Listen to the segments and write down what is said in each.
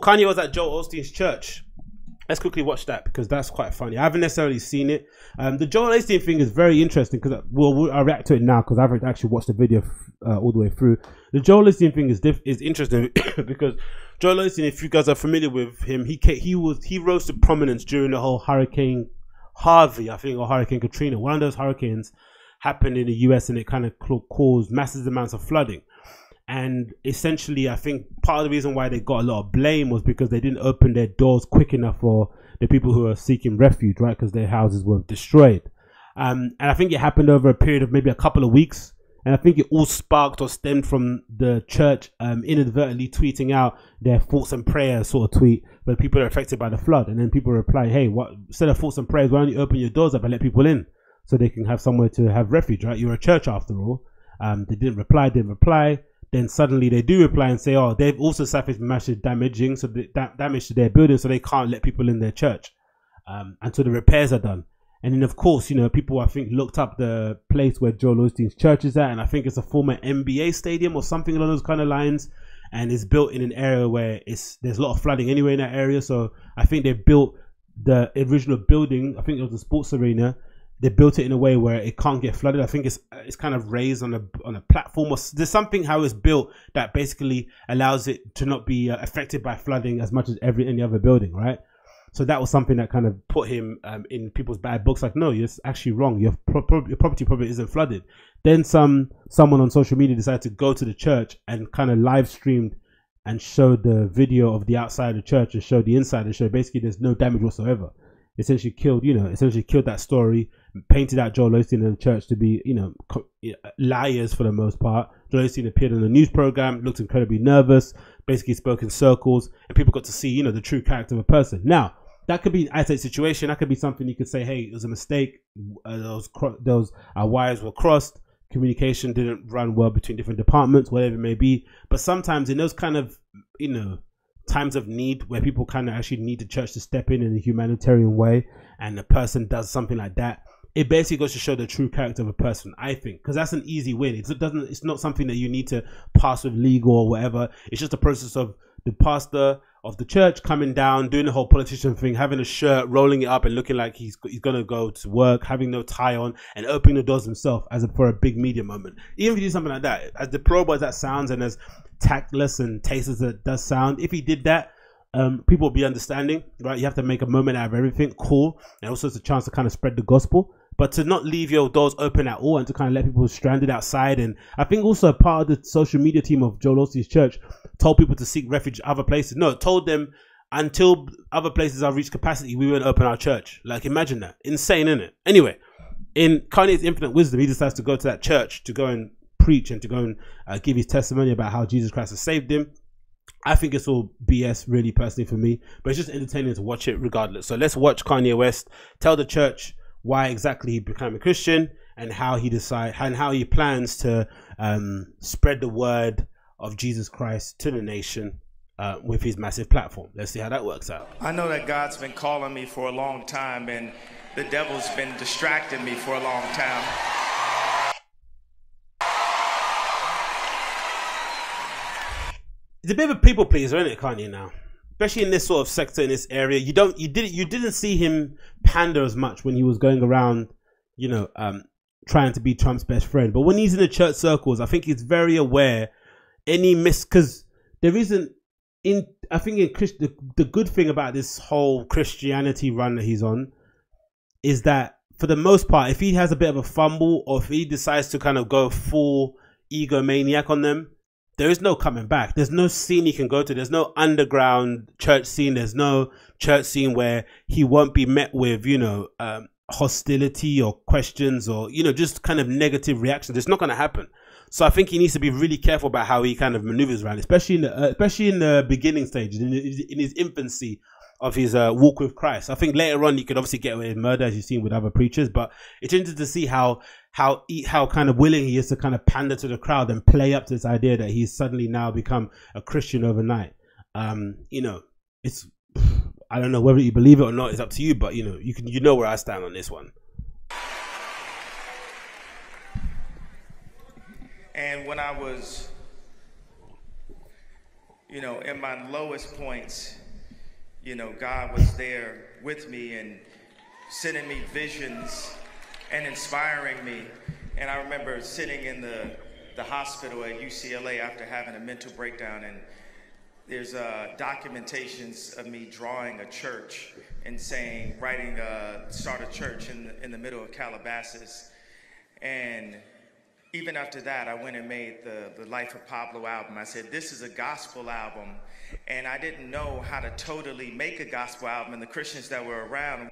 Kanye was at Joel Osteen's church. Let's quickly watch that because that's quite funny. I haven't necessarily seen it. Um, the Joel Osteen thing is very interesting because we'll, we'll, I'll react to it now because I haven't actually watched the video uh, all the way through. The Joel Osteen thing is diff- is interesting because Joel Osteen, if you guys are familiar with him, he he was he rose to prominence during the whole Hurricane Harvey, I think, or Hurricane Katrina. One of those hurricanes happened in the US and it kind of caused massive amounts of flooding. And essentially, I think part of the reason why they got a lot of blame was because they didn't open their doors quick enough for the people who are seeking refuge, right? Because their houses were destroyed. Um, and I think it happened over a period of maybe a couple of weeks. And I think it all sparked or stemmed from the church um, inadvertently tweeting out their thoughts and prayers sort of tweet where people are affected by the flood. And then people reply, hey, what, instead of thoughts and prayers, why don't you open your doors up and let people in so they can have somewhere to have refuge, right? You're a church after all. Um, they didn't reply, didn't reply then suddenly they do reply and say, "Oh, they've also suffered massive damaging, so the, da- damage to their building, so they can't let people in their church um, until the repairs are done." And then, of course, you know, people I think looked up the place where Joel Osteen's church is at, and I think it's a former NBA stadium or something along those kind of lines, and it's built in an area where it's there's a lot of flooding anyway in that area. So I think they built the original building. I think it was the sports arena they built it in a way where it can't get flooded. I think it's it's kind of raised on a on a platform or there's something how it's built that basically allows it to not be uh, affected by flooding as much as every any other building, right? So that was something that kind of put him um, in people's bad books. Like, no, you're actually wrong. Your, pro- your property probably isn't flooded. Then some someone on social media decided to go to the church and kind of live streamed and showed the video of the outside of the church and showed the inside and showed basically there's no damage whatsoever essentially killed, you know, essentially killed that story, painted out Joel Osteen and the church to be, you know, liars for the most part. Joel Osteen appeared on a news program, looked incredibly nervous, basically spoke in circles, and people got to see, you know, the true character of a person. Now, that could be an isolated situation. That could be something you could say, hey, it was a mistake. Uh, those cro- those uh, wires were crossed. Communication didn't run well between different departments, whatever it may be. But sometimes in those kind of, you know, times of need where people kind of actually need the church to step in in a humanitarian way and the person does something like that it basically goes to show the true character of a person i think. Because that's an easy win. It doesn't it's not something that you need to pass with legal or whatever. It's just a process of the pastor of the church coming down, doing the whole politician thing, having a shirt, rolling it up, and looking like he's he's gonna go to work, having no tie on, and opening the doors himself as a, for a big media moment. Even if you do something like that, as deplorable as that sounds, and as tactless and tasteless as it does sound, if he did that, um, people will be understanding, right? You have to make a moment out of everything, cool, and also it's a chance to kind of spread the gospel but to not leave your doors open at all and to kind of let people stranded outside. And I think also part of the social media team of Joel Osteen's church told people to seek refuge other places. No, told them until other places have reached capacity, we won't open our church. Like, imagine that. Insane, isn't it? Anyway, in Kanye's infinite wisdom, he decides to go to that church to go and preach and to go and uh, give his testimony about how Jesus Christ has saved him. I think it's all BS, really, personally, for me, but it's just entertaining to watch it regardless. So let's watch Kanye West tell the church why exactly he became a Christian and how he decide and how he plans to um, spread the word of Jesus Christ to the nation uh, with his massive platform. Let's see how that works out. I know that God's been calling me for a long time, and the devil's been distracting me for a long time. It's a bit of a people pleaser, isn't it, Kanye? Now especially in this sort of sector in this area. You don't you didn't you didn't see him pander as much when he was going around, you know, um, trying to be Trump's best friend. But when he's in the church circles, I think he's very aware any miss because there isn't in I think in Christ, the, the good thing about this whole Christianity run that he's on is that for the most part, if he has a bit of a fumble or if he decides to kind of go full egomaniac on them, there is no coming back. There's no scene he can go to. There's no underground church scene. There's no church scene where he won't be met with, you know, um, hostility or questions or, you know, just kind of negative reactions. It's not going to happen. So I think he needs to be really careful about how he kind of maneuvers around, especially in the, uh, especially in the beginning stages, in, in his infancy of his uh, walk with Christ. I think later on you could obviously get away with murder, as you've seen with other preachers, but it's interesting to see how how how kind of willing he is to kind of pander to the crowd and play up to this idea that he's suddenly now become a Christian overnight. Um, you know, it's I don't know whether you believe it or not. It's up to you, but you know, you can you know where I stand on this one. And when I was you know, in my lowest points, you know, God was there with me and sending me visions and inspiring me. And I remember sitting in the, the hospital at UCLA after having a mental breakdown, and there's uh, documentations of me drawing a church and saying, writing, uh, start a church in the, in the middle of Calabasas. And even after that, I went and made the, the Life of Pablo album. I said, this is a gospel album. And I didn't know how to totally make a gospel album, and the Christians that were around.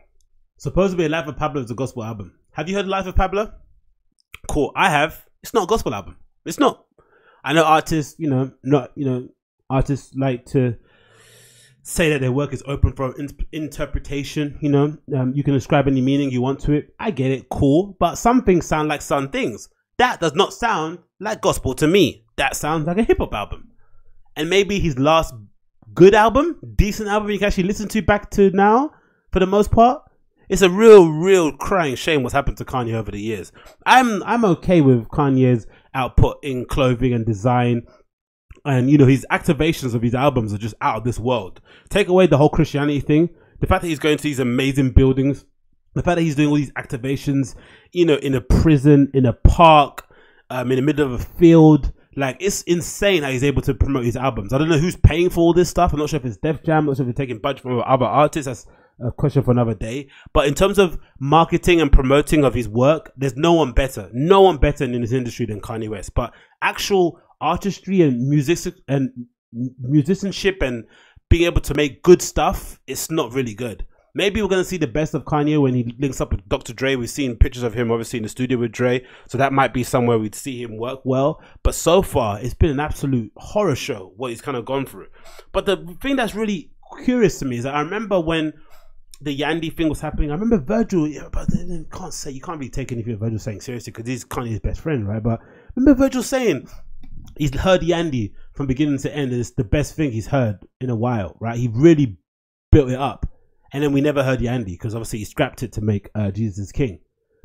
Supposedly, Life of Pablo is a gospel album. Have you heard Life of Pablo? Cool. I have. It's not a gospel album. It's not. I know artists, you know, not, you know, artists like to say that their work is open for in- interpretation. You know, um, you can ascribe any meaning you want to it. I get it, cool. But some things sound like some things. That does not sound like gospel to me. That sounds like a hip hop album. And maybe his last good album, decent album you can actually listen to back to now, for the most part. It's a real, real crying shame what's happened to Kanye over the years. I'm I'm okay with Kanye's output in clothing and design and you know his activations of his albums are just out of this world. Take away the whole Christianity thing, the fact that he's going to these amazing buildings, the fact that he's doing all these activations, you know, in a prison, in a park, um, in the middle of a field. Like it's insane how he's able to promote his albums. I don't know who's paying for all this stuff. I'm not sure if it's Def Jam. I'm not sure if they're taking budget from other artists. That's a question for another day. But in terms of marketing and promoting of his work, there's no one better, no one better in this industry than Kanye West. But actual artistry and music and musicianship and being able to make good stuff, it's not really good. Maybe we're gonna see the best of Kanye when he links up with Dr. Dre. We've seen pictures of him obviously in the studio with Dre, so that might be somewhere we'd see him work well. But so far, it's been an absolute horror show what he's kind of gone through. But the thing that's really curious to me is that I remember when the Yandhi thing was happening. I remember Virgil, yeah, but then can't say you can't really take anything Virgil saying seriously because he's Kanye's best friend, right? But remember Virgil saying he's heard Yandhi from beginning to end. And it's the best thing he's heard in a while, right? He really built it up. And then we never heard Yandhi because obviously he scrapped it to make uh, Jesus King.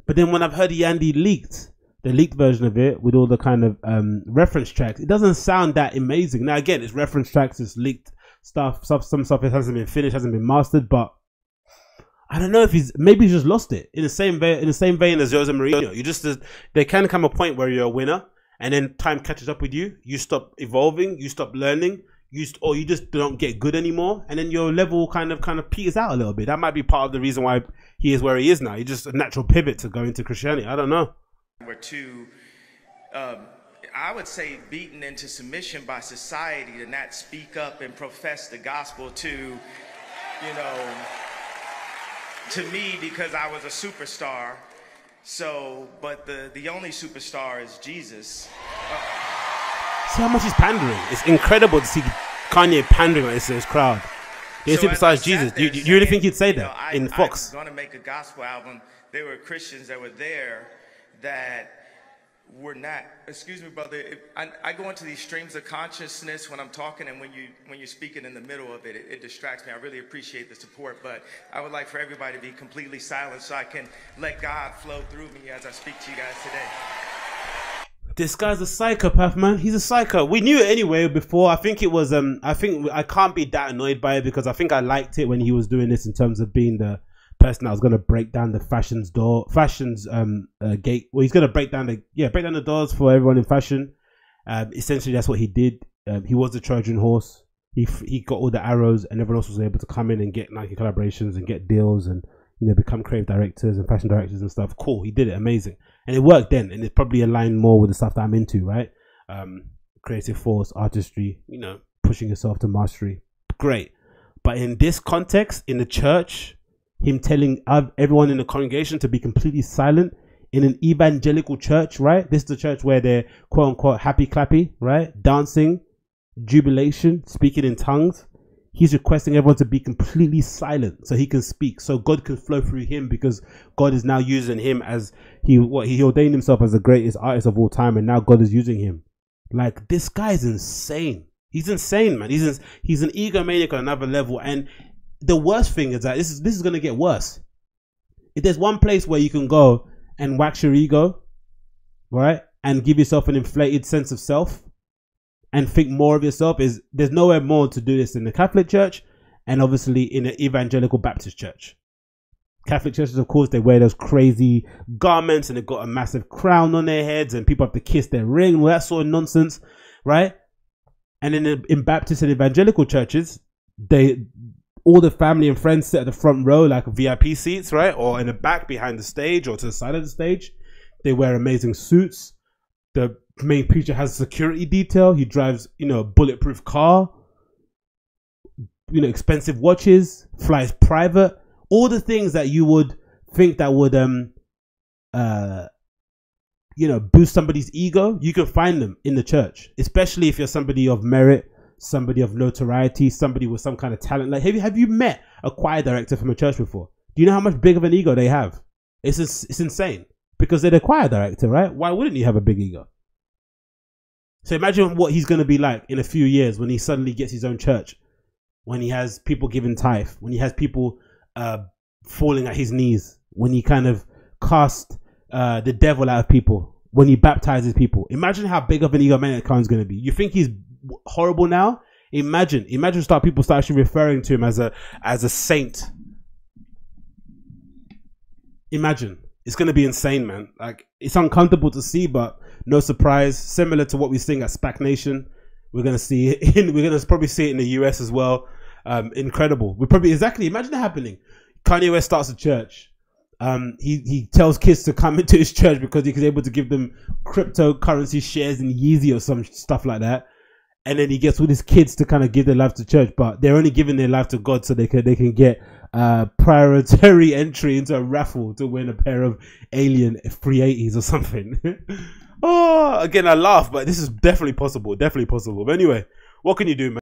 But then when I've heard Yandhi leaked, the leaked version of it with all the kind of um, reference tracks, it doesn't sound that amazing. Now again, it's reference tracks, it's leaked stuff. Some, some stuff it hasn't been finished, hasn't been mastered, but I don't know if he's maybe he's just lost it in the same vein, in the same vein as Jose Mourinho. You just there can come a point where you're a winner and then time catches up with you. You stop evolving, you stop learning, you st- or you just don't get good anymore, and then your level kind of kind of peters out a little bit. That might be part of the reason why he is where he is now. He's just a natural pivot to go into Christianity. I don't know. We're too, um, I would say, beaten into submission by society to not speak up and profess the gospel to, you know, to me because I was a superstar so, but the, the only superstar is Jesus. See how much he's pandering. It's incredible to see Kanye pandering to his crowd. The so superstar Jesus. Do you, you, really think he'd say that know, I, in Fox? I was going to make a gospel album. There were Christians that were there that we're not. Excuse me, brother. I, I, go into these streams of consciousness when I'm talking, and when you when you're speaking in the middle of it, it, it, distracts me. I really appreciate the support, but I would like for everybody to be completely silent so I can let God flow through me as I speak to you guys today. This guy's a psychopath, man. He's a psycho. We knew it anyway before. I think it was. Um, I think I can't be that annoyed by it because I think I liked it when he was doing this in terms of being the person that was going to break down the fashions door, fashions um uh, gate. Well, he's going to break down the yeah, break down the doors for everyone in fashion. Um, essentially, that's what he did. Um, he was the Trojan horse. He he got all the arrows, and everyone else was able to come in and get Nike collaborations and get deals and you know become creative directors and fashion directors and stuff. Cool, he did it, amazing, and it worked then, and it probably aligned more with the stuff that I'm into, right? Um, creative force, artistry, you know, pushing yourself to mastery, great. But in this context, in the church, him telling everyone in the congregation to be completely silent in an evangelical church, right? This is the church where they're quote unquote happy clappy, right? Dancing, jubilation, speaking in tongues. He's requesting everyone to be completely silent so he can speak, so God can flow through him because God is now using him as he what he ordained himself as the greatest artist of all time, and now God is using him. Like this guy is insane. He's insane, man. He's he's an egomaniac on another level, and the worst thing is that this is this is gonna get worse. If there's one place where you can go and wax your ego, right, and give yourself an inflated sense of self, and think more of yourself is there's nowhere more to do this in the Catholic Church and obviously in the Evangelical Baptist Church. Catholic churches, of course, they wear those crazy garments and they've got a massive crown on their heads and people have to kiss their ring, all that sort of nonsense, right? And in in Baptist and evangelical churches, they all the family and friends sit at the front row like VIP seats, right? Or in the back behind the stage or to the side of the stage. They wear amazing suits. The main preacher has security detail. He drives, you know, a bulletproof car, you know, expensive watches, flies private, all the things that you would think that would um uh you know boost somebody's ego, you can find them in the church, especially if you're somebody of merit somebody of notoriety, somebody with some kind of talent. Like, have you have you met a choir director from a church before? Do you know how much big of an ego they have? It's it's insane because they're the choir director, right? Why wouldn't he have a big ego? So imagine what he's going to be like in a few years when he suddenly gets his own church, when he has people giving tithe, when he has people uh, falling at his knees, when he kind of cast uh, the devil out of people, when he baptizes people. Imagine how big of an egomaniac Khan's going to be. You think he's horrible now. Imagine, imagine start people start actually referring to him as a as a saint. Imagine. It's gonna be insane, man. Like it's uncomfortable to see, but no surprise. Similar to what we're seeing at SPAC Nation, we're gonna see it in we're gonna probably see it in the US as well. Um, incredible. We probably exactly imagine it happening. Kanye West starts a church. Um, he, he tells kids to come into his church because he's able to give them cryptocurrency shares in Yeezy or some stuff like that and then he gets all his kids to kind of give their life to church, but they're only giving their life to God so they can they can get uh priority entry into a raffle to win a pair of alien 380s or something. oh, again, I laugh, but this is definitely possible, definitely possible. But anyway, what can you do, man?